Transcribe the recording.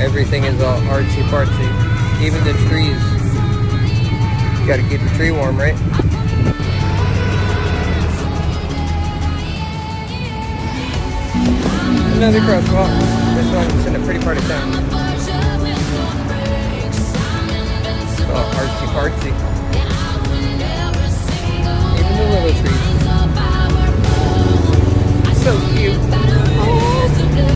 Everything is all artsy fartsy. Even the trees. You gotta keep the tree warm, right? Another crosswalk. This one's in a pretty part of town. It's all artsy fartsy. Even the little trees. So cute.